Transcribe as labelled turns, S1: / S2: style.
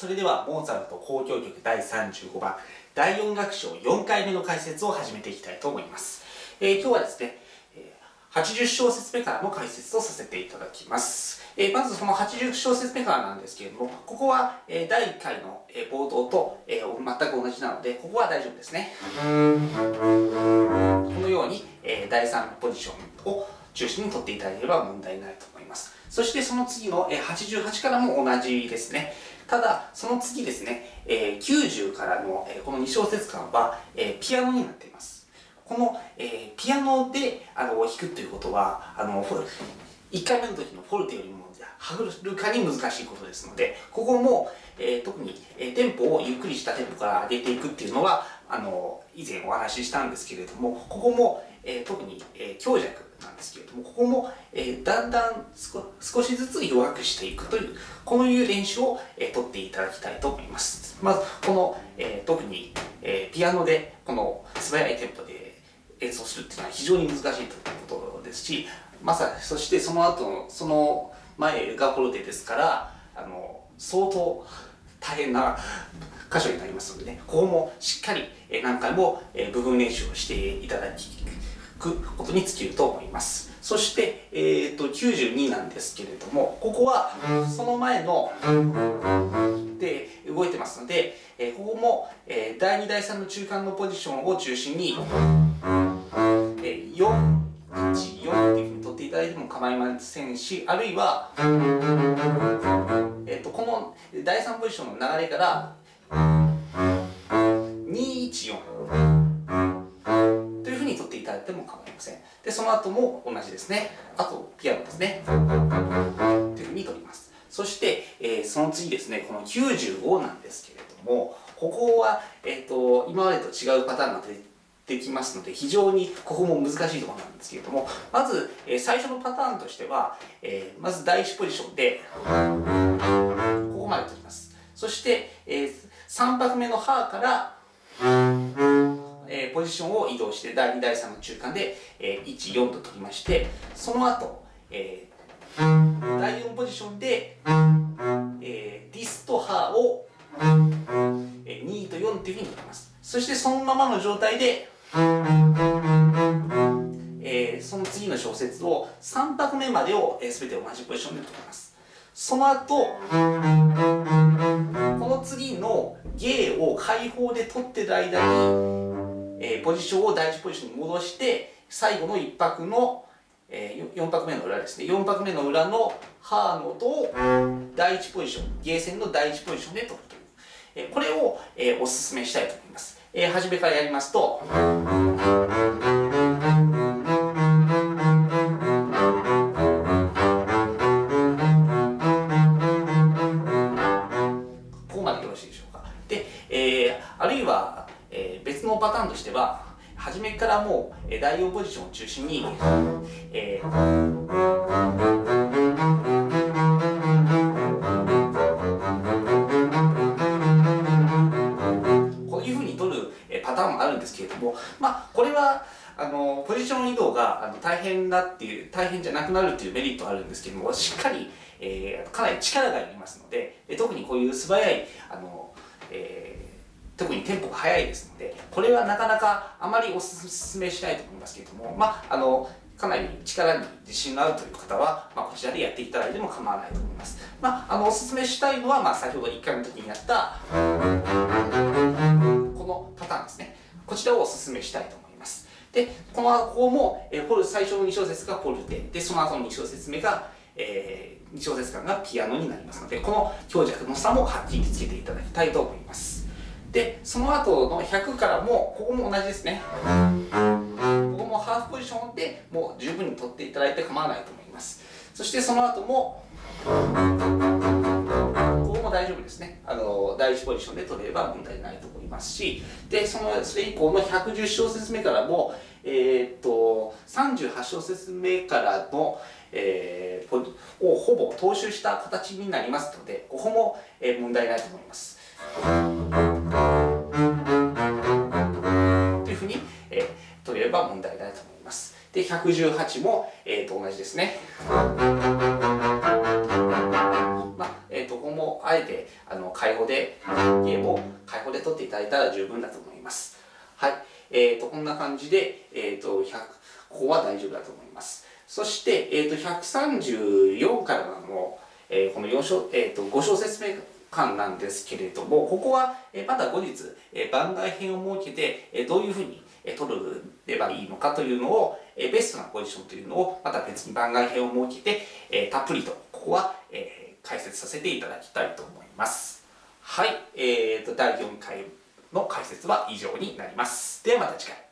S1: それではモーツァルト交響曲第35番第4楽章4回目の解説を始めていきたいと思います、えー、今日はですね80小節目からの解説をさせていただきます。えー、まずその80小節目からなんですけれども、ここは、えー、第1回の、えー、冒頭と、えー、全く同じなので、ここは大丈夫ですね。このように、えー、第3ポジションを中心に取っていただければ問題ないとます。そしてその次の、88からも同じですね。ただ、その次ですね、90からの、この2小節間は、ピアノになっています。この、ピアノで弾くということはあの1回目の時のフォルテよりもはぐるかに難しいことですのでここも、え、特に、えー、テンポをゆっくりしたテンポから上げていくっていうのはあの以前お話ししたんですけれどもここも、えー、特に、え強弱なんですけれどもここも、えだんだん少しずつ弱くしていくというこういう練習を、えー、取っていただきたいと思います。まずこの、え特に、えピアノでこの素早いテンポで演奏するっていうのは非常に難しいということですしまさそしてその後のその前がフォルテですからあの相当大変な箇所になりますのでねここもしっかり何回も部分練習をしていただくことに尽きると思います。そして、えーと、92なんですけれどもここはその前ので動いてますので、えここも、え第2第3の中間のポジションを中心に414っていうふうに取っていただいても構いませんしあるいは、えっと、この第3ポジションの流れから214ただいても構いません。でその後も同じですね。あとピアノですね。というふうに取ります。そして、えー、その次ですね。この95なんですけれどもここは、えーと、今までと違うパターンが出てできますので非常にここも難しいところなんですけれどもまず、えー、最初のパターンとしては、えー、まず第1ポジションでここまで取ります。そして、えー、3拍目の「ハーからえー、ポジションを移動して第2第3の中間で、えー、14と取りましてその後、えー、第4ポジションで、えー、ディスとハを、えー、2と4というふうに取ります。そしてそのままの状態でえー、その次の小節を3拍目までを、えー、全て同じポジションで取ります。その後この次の芸を開放で取ってる間に、えー、ポジションを第1ポジションに戻して最後の1拍の、えー、4拍目の裏ですね。4拍目の裏のハーの音を第1ポジションゲーセンの第1ポジションで取るという、えー、これを、えー、おすすめしたいと思います。えー、初めからやりますとしては初めからもう、えー、第4ポジションを中心に、えーですけれども、まあ、これはあのポジション移動があの大変だっていう大変じゃなくなるっていうメリットあるんですけどもしっかり、えー、かなり力がいりますので特にこういう素早いあの、えー、特にテンポが速いですのでこれはなかなかあまりおすすめしないと思いますけれどもまああのかなり力に自信があるという方は、まあ、こちらでやっていただいても構わないと思います。まあ、あのおすすめしたいのは、まあ、先ほど1回の時にやったこのパターンですね。こちらをお勧めしたいと思います。で、このここも、えー、最初の2小節がポルテ、で、その後の2小節目が、えー、2小節間がピアノになりますので、この強弱の差もはっきりつけていただきたいと思います。で、その後の100からも、ここも同じですね。ここもハーフポジションでもう十分に取っていただいて構わないと思います。そしてその後もここ、も大丈夫ですねあの第1ポジションで取れれば問題ないと思いますしでそのそれ以降の110小節目からも、えー、っと38小節目からの、えー、をほぼ踏襲した形になりますのでここも、えー、問題ないと思います。118も、えー、と同じですね。あえてあの開放でゲームを開放で取っていただいたら十分だと思います。はい。えーと、こんな感じで、えーと、100ここは大丈夫だと思います。そして、えーと、134からの、えー、この4小、えー、と5小節目間なんですけれどもここは、え、まだ後日、え、番外編を設けて、え、どういうふうに取ればいいのかというのを、えベストなポジションというのをまた別に番外編を設けて、えたっぷりとここは、え解説させていただきたいと思います。はい、えーと、第4回の解説は以上になります。ではまた次回。